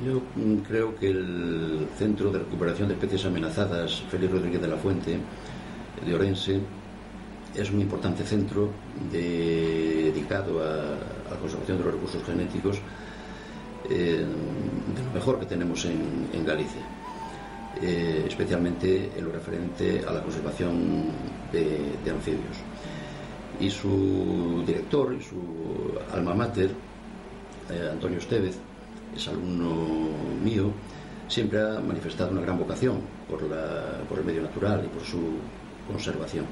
Yo creo que el Centro de Recuperación de Especies Amenazadas, Félix Rodríguez de la Fuente, de Orense, es un importante centro dedicado a, la conservación de los recursos genéticos eh, de lo mejor que tenemos en, Galicia, eh, especialmente en lo referente a la conservación de, anfibios. Y su director y su alma mater, eh, Antonio Estevez, es alumno mío, siempre ha manifestado una gran vocación por, el medio natural y por su conservación.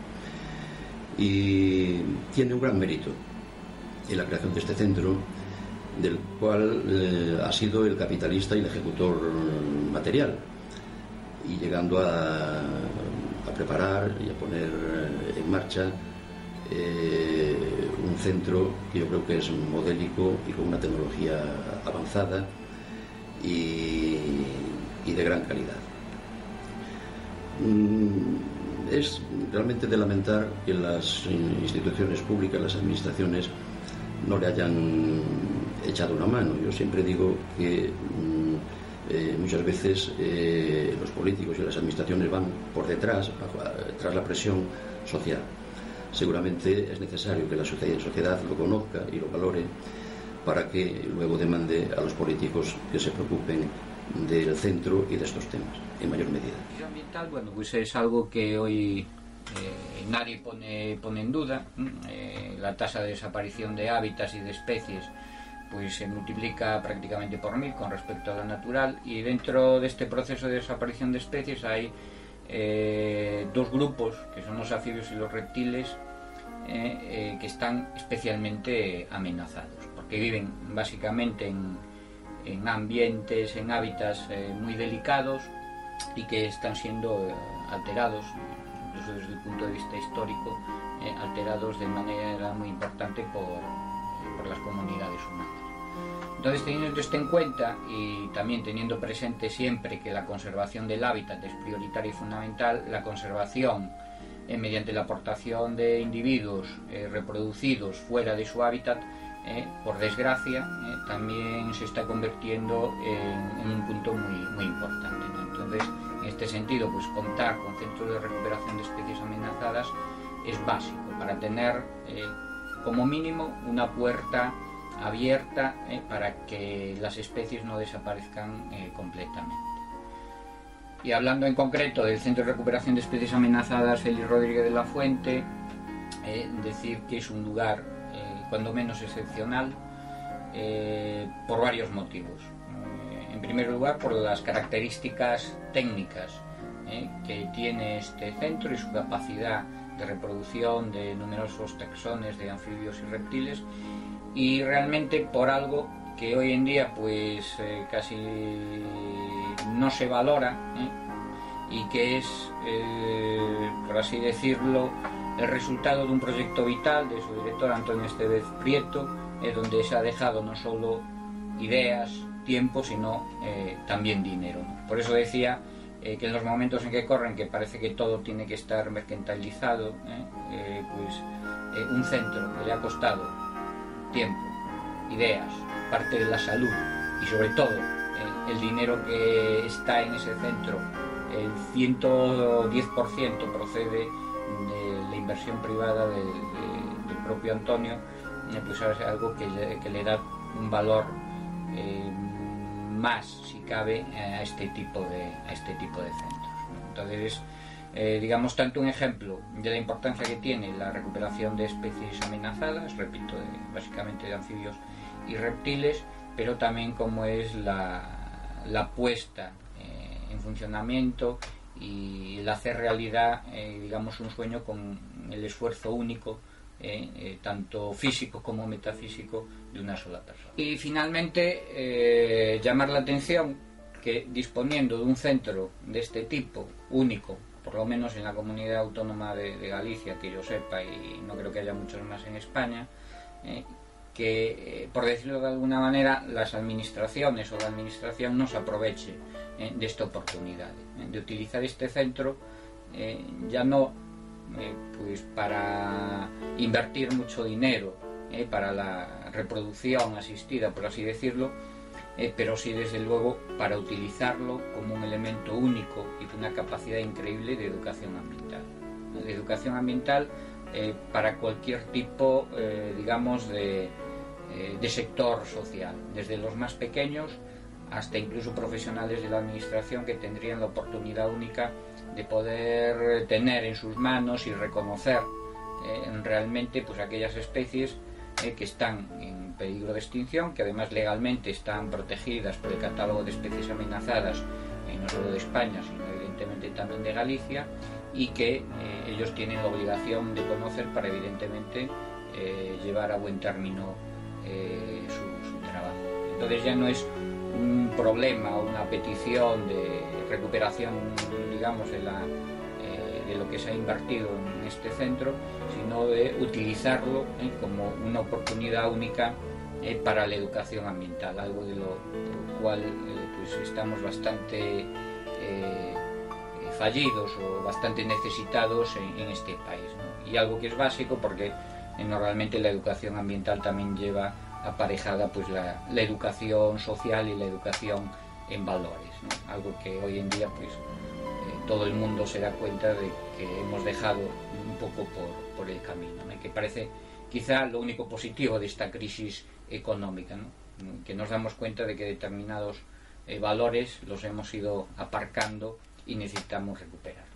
Y tiene un gran mérito en la creación de este centro, del cual eh, ha sido el capitalista y el ejecutor material, y llegando a, preparar y a poner en marcha eh, un centro que yo creo que es modélico y con una tecnología avanzada y, de gran calidad. Mm, es realmente de lamentar que las instituciones públicas, las administraciones, no le hayan echado una mano. Yo siempre digo que mm, eh, muchas veces eh, los políticos y las administraciones van por detrás, tras la presión social. Seguramente es necesario que la sociedad lo conozca y lo valore para que luego demande a los políticos que se preocupen del centro y de estos temas, en mayor medida. Ambiental, bueno, pues es algo que hoy eh, nadie pone, pone en duda. Eh, la tasa de desaparición de hábitats y de especies pues se multiplica prácticamente por mil con respecto a la natural y dentro de este proceso de desaparición de especies hay eh, dos grupos que son los anfibios y los reptiles que están especialmente amenazados que viven básicamente en, en ambientes, en hábitats eh, muy delicados y que están siendo eh, alterados, incluso desde el punto de vista histórico, eh, alterados de manera muy importante por, por las comunidades humanas. Entonces, teniendo esto en cuenta y también teniendo presente siempre que la conservación del hábitat es prioritaria y fundamental, la conservación mediante la aportación de individuos reproducidos fuera de su hábitat eh, por desgracia, eh, también se está convirtiendo en, un punto muy, importante. Entonces, en este sentido, pues contar con centros de recuperación de especies amenazadas es básico para tener eh, como mínimo una puerta abierta para que las especies no desaparezcan completamente. Y hablando en concreto del Centro de Recuperación de Especies Amenazadas Félix Rodríguez de la Fuente, decir que es un lugar cuando menos excepcional, eh, por varios motivos. Eh, en primer lugar, por las características técnicas eh, que tiene este centro y su capacidad de reproducción de numerosos taxones de anfibios y reptiles, y realmente por algo que hoy en día pues casi no se valora y que es, por así decirlo, el resultado de un proyecto vital de su director Antonio Estevez Prieto, eh, donde se ha dejado no solo ideas, tiempo, sino eh, también dinero. Por eso decía eh, que en los momentos en que corren, que parece que todo tiene que estar mercantilizado, pues un centro que le ha costado tiempo, ideas, parte de la salud y sobre todo el dinero que está en ese centro, el 110% procede inversión privada del propio Antonio, eh, pues es algo que le, da un valor eh, más, si cabe, a este tipo de, este tipo de centros. Entonces, eh, digamos, tanto un ejemplo de la importancia que tiene la recuperación de especies amenazadas, repito, básicamente de anfibios y reptiles, pero también como es la, la puesta en funcionamiento y el hacer realidad, digamos, un sueño con el esfuerzo único, eh, eh, tanto físico como metafísico, de una sola persona. Y finalmente, eh, llamar la atención que disponiendo de un centro de este tipo, único, por lo menos en la comunidad autónoma de, Galicia, que yo sepa, y no creo que haya muchos más en España, que, por decirlo de alguna manera, las administraciones o la administración no se aproveche de esta oportunidad, de utilizar este centro ya no eh, pues para invertir mucho dinero eh, para la reproducción asistida, por así decirlo, pero sí desde luego para utilizarlo como un elemento único y con una capacidad increíble de educación ambiental. De educación ambiental para cualquier tipo, digamos, de, de sector social, desde los más pequeños hasta incluso profesionales de la administración que tendrían la oportunidad única de poder tener en sus manos y reconocer eh, realmente pues aquellas especies eh, que están peligro de extinción, que además legalmente están protegidas por el catálogo de especies amenazadas, eh, no solo de España, sino evidentemente también de Galicia, y que ellos tienen la obligación de conocer para evidentemente llevar a buen término su, trabajo. Entonces ya no es un problema o una petición de recuperación, digamos, de, la, eh, de lo que se ha invertido en este centro, sino de utilizarlo eh, como una oportunidad única eh, para la educación ambiental, algo de lo, cual pues estamos bastante fallidos o bastante necesitados en, este país. Y algo que es básico porque normalmente la educación ambiental también lleva aparejada pues la, educación social y la educación en valores, algo que hoy en día pues eh, todo el mundo se da cuenta de que hemos dejado un poco por, el camino, que parece quizá lo único positivo de esta crisis económica, que nos damos cuenta de que determinados eh, valores los hemos ido aparcando y necesitamos recuperar.